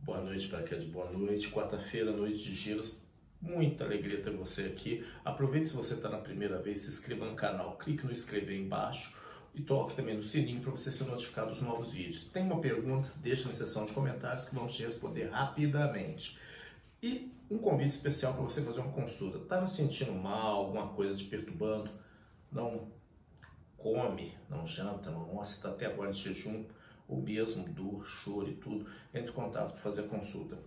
Boa noite para quem é de boa noite. Quarta-feira, noite de giros. Muita alegria ter você aqui. Aproveite se você está na primeira vez, se inscreva no canal, clique no inscrever embaixo e toque também no sininho para você ser notificado dos novos vídeos. Tem uma pergunta? Deixa na seção de comentários que vamos te responder rapidamente. E um convite especial para você fazer uma consulta. Está me sentindo mal, alguma coisa te perturbando? Não come, não janta, não almoça, está até agora de jejum, ou mesmo dor, choro e tudo, entre em contato para fazer a consulta.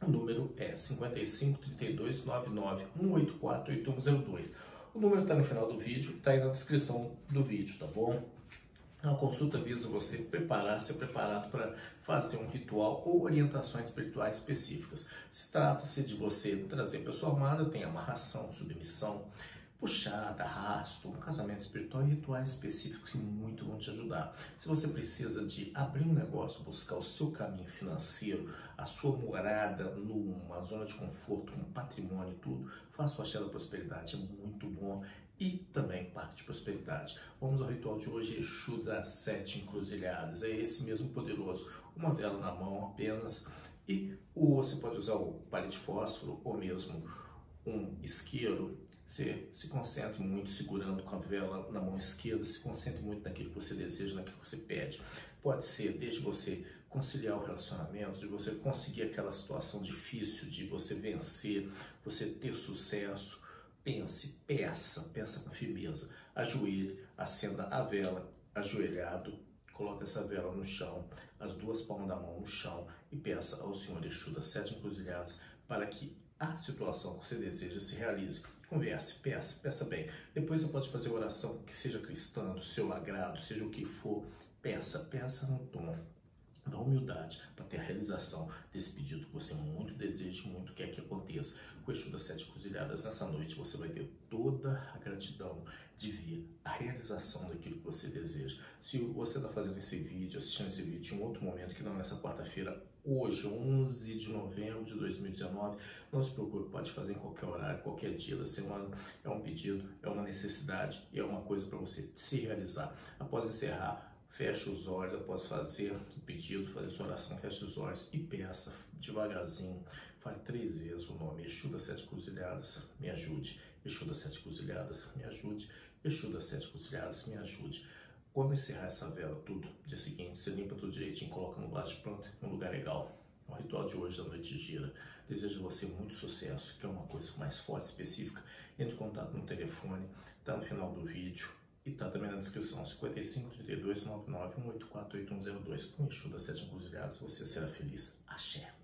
O número é 55 32 99 184 8102. O número está no final do vídeo, está aí na descrição do vídeo, tá bom? A consulta visa você preparar, ser preparado para fazer um ritual ou orientações espirituais específicas. Se trata-se de você trazer pessoa amada, tem amarração, submissão, puxada, arrasto, um casamento espiritual e rituais específicos que muito vão te ajudar. Se você precisa de abrir um negócio, buscar o seu caminho financeiro, a sua morada numa zona de conforto, com patrimônio e tudo, faça o Axé da Prosperidade, é muito bom e também parte de prosperidade. Vamos ao ritual de hoje, Exu das Sete Encruzilhadas. É esse mesmo poderoso, uma vela na mão apenas e o, você pode usar o palito de fósforo ou mesmo um isqueiro, você se concentre muito segurando com a vela na mão esquerda, se concentre muito naquilo que você deseja, naquilo que você pede. Pode ser desde você conciliar o relacionamento, de você conseguir aquela situação difícil, de você vencer, você ter sucesso. Pense, peça, peça com firmeza. Ajoelhe, acenda a vela, ajoelhado, coloque essa vela no chão, as duas palmas da mão no chão e peça ao Senhor Exu das Sete Encruzilhadas para que a situação que você deseja se realize. Converse, peça, peça bem. Depois você pode fazer oração que seja cristã, do seu agrado, seja o que for. Peça, peça no tom da humildade para ter a realização desse pedido que você muito deseja, muito quer que aconteça. Com o Exu das Sete Cruzilhadas, nessa noite você vai ter toda a gratidão de ver a realização daquilo que você deseja. Se você está fazendo esse vídeo, assistindo esse vídeo em um outro momento, que não nessa quarta-feira, hoje, 11 de novembro de 2019, não se preocupe, pode fazer em qualquer horário, qualquer dia da semana. É um pedido, é uma necessidade e é uma coisa para você se realizar. Após encerrar, feche os olhos após fazer o pedido, fazer sua oração, feche os olhos e peça devagarzinho. Fale três vezes o nome Exu das Sete Cruzilhadas, me ajude. Exu das Sete Cruzilhadas, me ajude. Exu das Sete Cruzilhadas, me ajude. Quando encerrar essa vela, tudo, dia seguinte, você limpa tudo direitinho, coloca no vaso de planta, num lugar legal. O ritual de hoje da noite gira. Desejo a você muito sucesso, que é uma coisa mais forte, específica. Entre em contato no telefone, tá no final do vídeo e tá também na descrição, 55 32 99 184 8102. Com Exu das Sete Encruzilhadas, você será feliz. Axé.